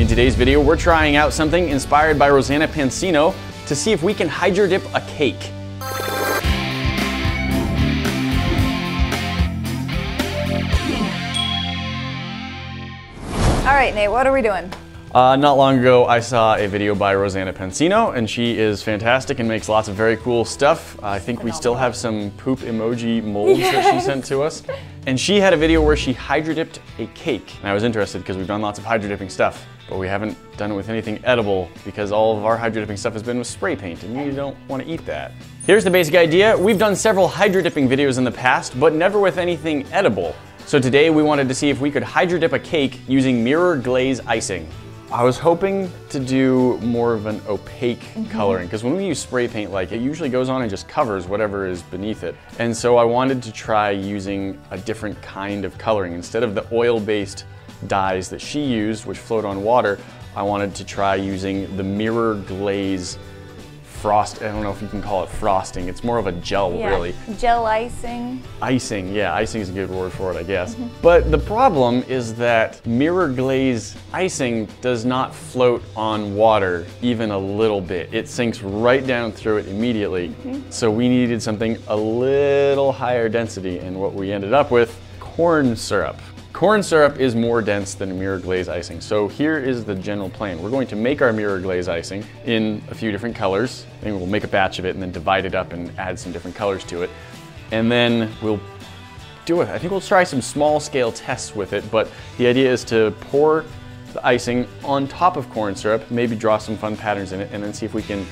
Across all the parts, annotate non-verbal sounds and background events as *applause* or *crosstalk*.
In today's video, we're trying out something inspired by Rosanna Pansino to see if we can hydro dip a cake. All right, Nate, what are we doing? Uh, not long ago, I saw a video by Rosanna Pansino, and she is fantastic and makes lots of very cool stuff. I think we still have some poop emoji molds yes. that she sent to us. *laughs* And she had a video where she hydro dipped a cake. And I was interested because we've done lots of hydro dipping stuff, but we haven't done it with anything edible because all of our hydro dipping stuff has been with spray paint, and you don't want to eat that. Here's the basic idea. We've done several hydro dipping videos in the past, but never with anything edible. So today we wanted to see if we could hydro dip a cake using mirror glaze icing. I was hoping to do more of an opaque mm -hmm. coloring because when we use spray paint, like it usually goes on and just covers whatever is beneath it. And so I wanted to try using a different kind of coloring. Instead of the oil-based dyes that she used, which float on water, I wanted to try using the mirror glaze frost, I don't know if you can call it frosting. It's more of a gel, yeah. really. Gel icing. Icing, yeah, icing is a good word for it, I guess. Mm -hmm. But the problem is that mirror glaze icing does not float on water even a little bit. It sinks right down through it immediately. Mm -hmm. So we needed something a little higher density, and what we ended up with, corn syrup. Corn syrup is more dense than mirror glaze icing. So here is the general plan. We're going to make our mirror glaze icing in a few different colors. And we'll make a batch of it and then divide it up and add some different colors to it. And then we'll do it. I think we'll try some small scale tests with it, but the idea is to pour the icing on top of corn syrup, maybe draw some fun patterns in it, and then see if we can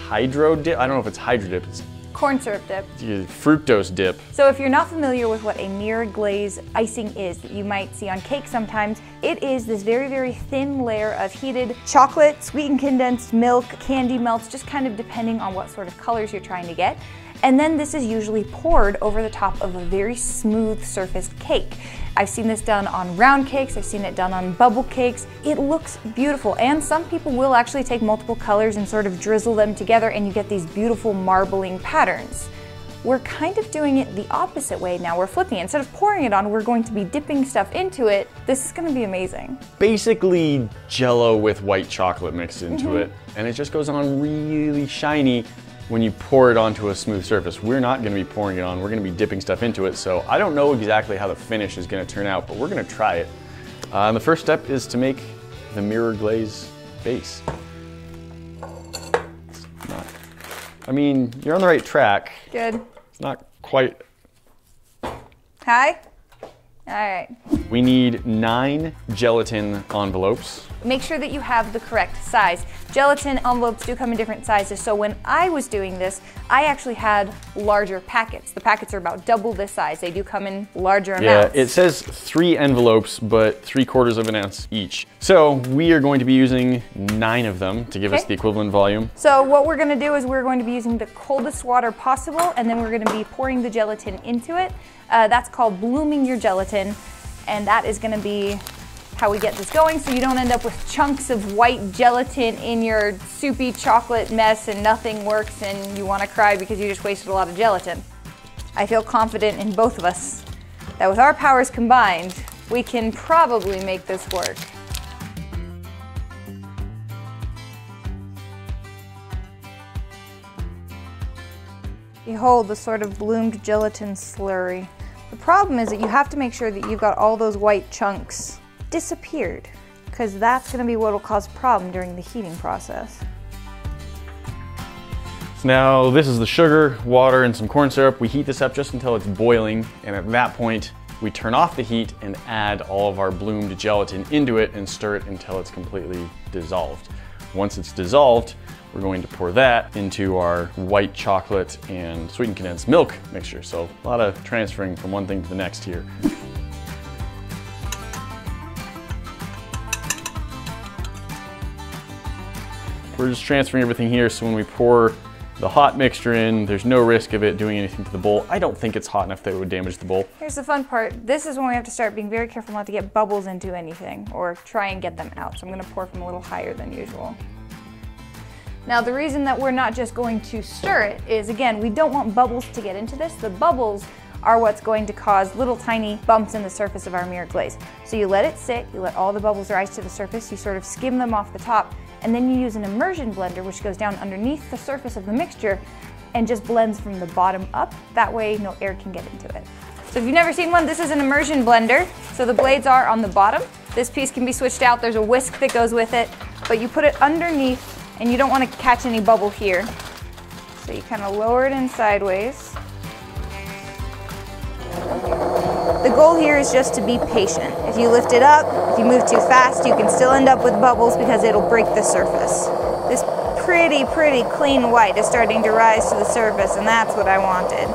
hydro dip. I don't know if it's hydro dip, it's Corn syrup dip. Fructose dip. So if you're not familiar with what a mirror glaze icing is that you might see on cake sometimes, it is this very, very thin layer of heated chocolate, sweetened condensed milk, candy melts, just kind of depending on what sort of colors you're trying to get. And then this is usually poured over the top of a very smooth surfaced cake. I've seen this done on round cakes, I've seen it done on bubble cakes. It looks beautiful and some people will actually take multiple colors and sort of drizzle them together and you get these beautiful marbling patterns. We're kind of doing it the opposite way now. We're flipping it. Instead of pouring it on, we're going to be dipping stuff into it. This is gonna be amazing. Basically jello with white chocolate mixed into mm -hmm. it. And it just goes on really shiny when you pour it onto a smooth surface. We're not gonna be pouring it on, we're gonna be dipping stuff into it, so I don't know exactly how the finish is gonna turn out, but we're gonna try it. Uh, and the first step is to make the mirror glaze base. Not, I mean, you're on the right track. Good. It's not quite. Hi? All right. We need nine gelatin envelopes. Make sure that you have the correct size. Gelatin envelopes do come in different sizes, so when I was doing this, I actually had larger packets. The packets are about double this size. They do come in larger amounts. Yeah, it says three envelopes, but three quarters of an ounce each. So we are going to be using nine of them to give okay. us the equivalent volume. So what we're gonna do is we're going to be using the coldest water possible, and then we're gonna be pouring the gelatin into it. Uh, that's called blooming your gelatin, and that is gonna be how we get this going so you don't end up with chunks of white gelatin in your soupy chocolate mess and nothing works and you want to cry because you just wasted a lot of gelatin. I feel confident in both of us that with our powers combined, we can probably make this work. Behold the sort of bloomed gelatin slurry. The problem is that you have to make sure that you've got all those white chunks disappeared because that's going to be what will cause a problem during the heating process. So now this is the sugar, water, and some corn syrup. We heat this up just until it's boiling, and at that point, we turn off the heat and add all of our bloomed gelatin into it and stir it until it's completely dissolved. Once it's dissolved, we're going to pour that into our white chocolate and sweetened condensed milk mixture. So a lot of transferring from one thing to the next here. We're just transferring everything here so when we pour the hot mixture in, there's no risk of it doing anything to the bowl. I don't think it's hot enough that it would damage the bowl. Here's the fun part. This is when we have to start being very careful not to get bubbles into anything or try and get them out. So I'm gonna pour from a little higher than usual. Now the reason that we're not just going to stir it is again, we don't want bubbles to get into this. The bubbles are what's going to cause little tiny bumps in the surface of our mirror glaze. So you let it sit, you let all the bubbles rise to the surface, you sort of skim them off the top, and then you use an immersion blender which goes down underneath the surface of the mixture and just blends from the bottom up. That way no air can get into it. So if you've never seen one, this is an immersion blender. So the blades are on the bottom. This piece can be switched out. There's a whisk that goes with it, but you put it underneath and you don't want to catch any bubble here. So you kind of lower it in sideways. The goal here is just to be patient. If you lift it up, if you move too fast, you can still end up with bubbles because it'll break the surface. This pretty, pretty clean white is starting to rise to the surface and that's what I wanted.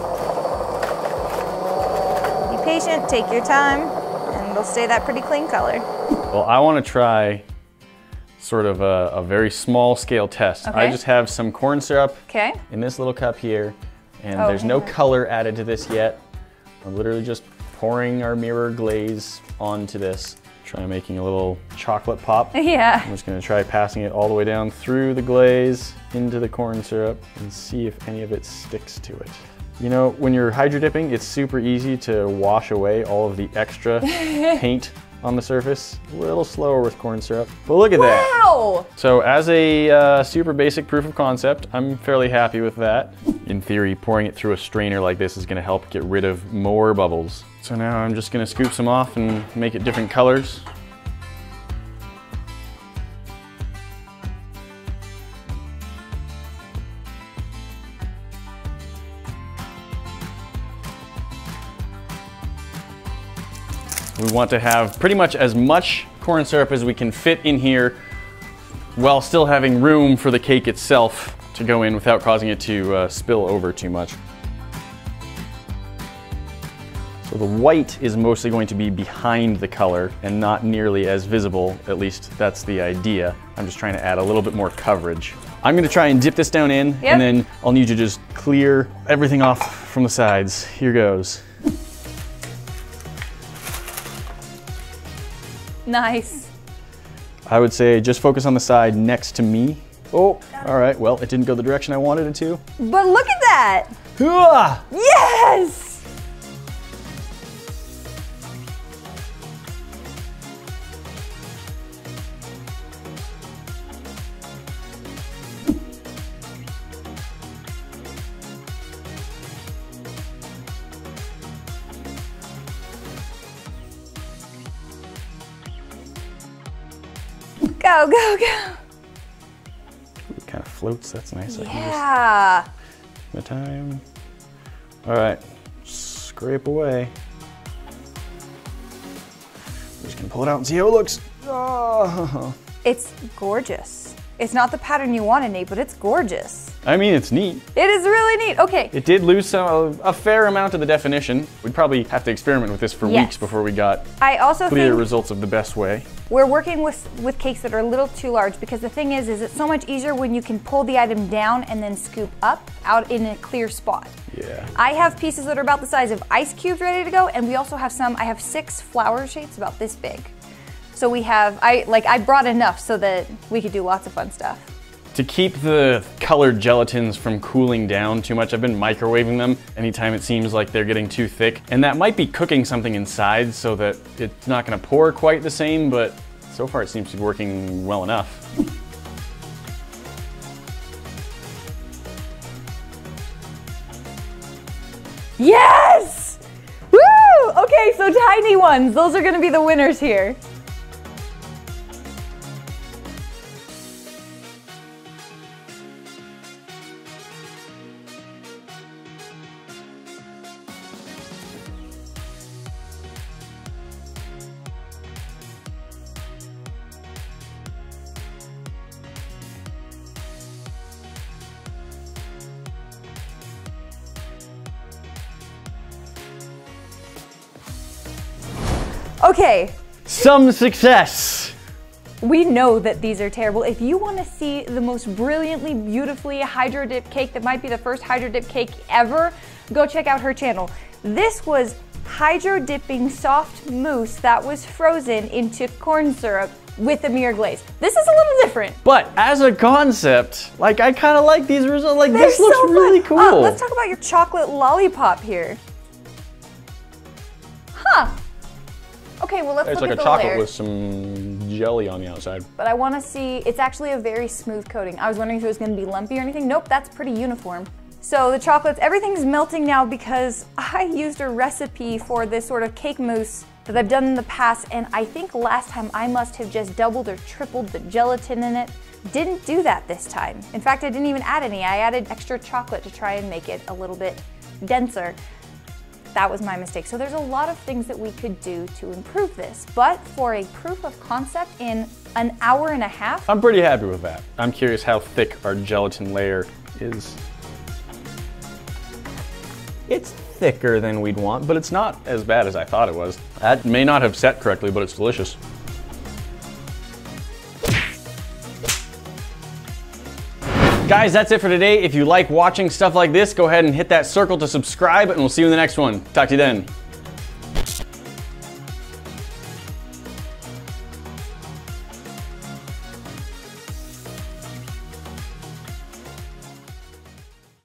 Be patient, take your time, and it'll stay that pretty clean color. Well, I want to try sort of a, a very small scale test. Okay. I just have some corn syrup Okay? in this little cup here, and Oh, there's no color added to this yet. I'm literally just pouring our mirror glaze onto this. Try making a little chocolate pop. *laughs* Yeah. I'm just gonna try passing it all the way down through the glaze into the corn syrup and see if any of it sticks to it. You know, when you're hydro dipping, it's super easy to wash away all of the extra *laughs* paint on the surface. A little slower with corn syrup, but look at that. Wow! So as a uh, super basic proof of concept, I'm fairly happy with that. In theory, pouring it through a strainer like this is gonna help get rid of more bubbles. So now I'm just gonna scoop some off and make it different colors. We want to have pretty much as much corn syrup as we can fit in here while still having room for the cake itself to go in without causing it to uh, spill over too much. So the white is mostly going to be behind the color and not nearly as visible, at least that's the idea. I'm just trying to add a little bit more coverage. I'm gonna try and dip this down in Yep. and then I'll need you to just clear everything off from the sides. Here goes. Nice. I would say just focus on the side next to me. Oh, all right, well, it didn't go the direction I wanted it to. But look at that! Yes! Go, go, go. It kind of floats, that's nice. Yeah. just, the time. All right, scrape away. We're just gonna pull it out and see how it looks. Oh. *laughs* It's gorgeous. It's not the pattern you wanted, Nate, but it's gorgeous. I mean, it's neat. It is really neat. Okay. It did lose some, a fair amount of the definition. We'd probably have to experiment with this for Yes. weeks before we got I also clear results of the best way. we're working with, with cakes that are a little too large because the thing is, is it's so much easier when you can pull the item down and then scoop up out in a clear spot. Yeah. I have pieces that are about the size of ice cubes ready to go, and we also have some, I have six flower shapes about this big. So we have, I like, I brought enough so that we could do lots of fun stuff. To keep the colored gelatins from cooling down too much, I've been microwaving them anytime it seems like they're getting too thick. And that might be cooking something inside so that it's not gonna pour quite the same, but so far it seems to be working well enough. Yes! Woo! Okay, so tiny ones, those are gonna be the winners here. Okay, Some success! we know that these are terrible. If you want to see the most brilliantly, beautifully hydro dip cake that might be the first hydro dip cake ever, go check out her channel. This was hydro dipping soft mousse that was frozen into corn syrup with a mirror glaze. This is a little different. But as a concept, like I kind of like these results. Like They're this looks so really Uh, cool. let's talk about your chocolate lollipop here. Huh. Okay, well let's It's look like at a chocolate layer. with some jelly on the outside. But I want to see, it's actually a very smooth coating. I was wondering if it was going to be lumpy or anything. Nope, that's pretty uniform. So the chocolates, everything's melting now because I used a recipe for this sort of cake mousse that I've done in the past, and I think last time I must have just doubled or tripled the gelatin in it. Didn't do that this time. In fact, I didn't even add any. I added extra chocolate to try and make it a little bit denser. That was my mistake. So there's a lot of things that we could do to improve this. But for a proof of concept in an hour and a half, I'm pretty happy with that. I'm curious how thick our gelatin layer is. It's thicker than we'd want, but it's not as bad as I thought it was. That may not have set correctly, but it's delicious. Guys, that's it for today. If you like watching stuff like this, go ahead and hit that circle to subscribe, and we'll see you in the next one. Talk to you then.